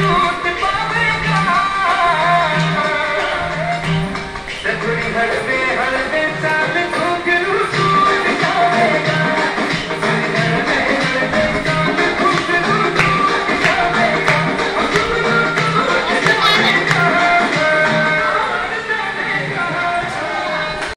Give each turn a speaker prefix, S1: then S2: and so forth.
S1: you.